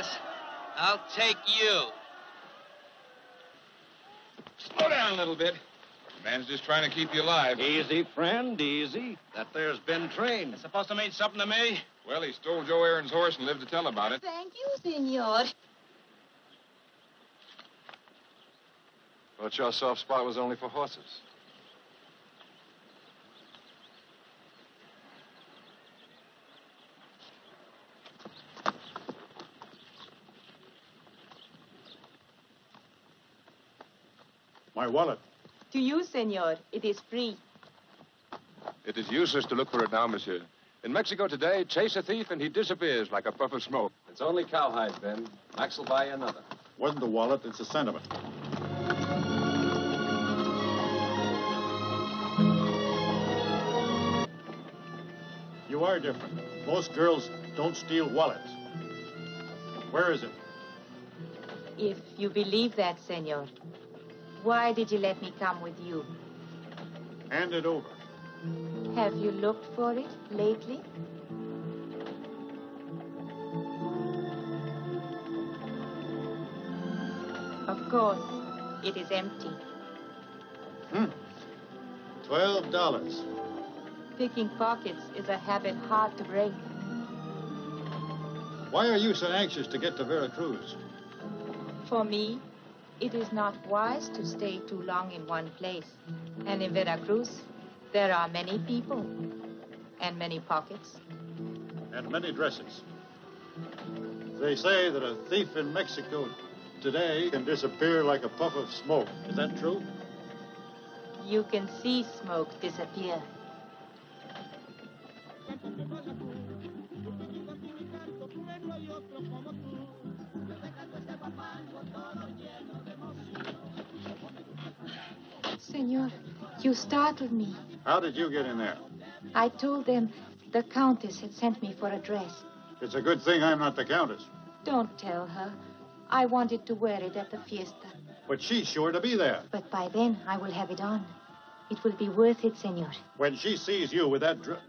bias. I'll take you. Slow down a little bit. The man's just trying to keep you alive. Easy, friend, easy. That there's Ben Trane. It's supposed to mean something to me? Well, he stole Joe Erin's horse and lived to tell about it. Thank you, senor. Thought your soft spot was only for horses. My wallet. To you, senor, it is free. It is useless to look for it now, monsieur. In Mexico today, chase a thief and he disappears like a puff of smoke. It's only cowhide, Ben. Max will buy you another. Wasn't the wallet, it's a sentiment. You are different. Most girls don't steal wallets. Where is it? If you believe that, senor, why did you let me come with you? Hand it over. Have you looked for it lately? Of course, it is empty. Hmm. Twelve dollars. Picking pockets is a habit hard to break. Why are you so anxious to get to Veracruz? For me, it is not wise to stay too long in one place. And in Veracruz, there are many people and many pockets. And many dresses. They say that a thief in Mexico today can disappear like a puff of smoke. Is that true? You can see smoke disappear. Senor, you startled me. How did you get in there? I told them the Countess had sent me for a dress. It's a good thing I'm not the Countess. Don't tell her. I wanted to wear it at the fiesta. But she's sure to be there. But by then, I will have it on. It will be worth it, senor. When she sees you with that dress.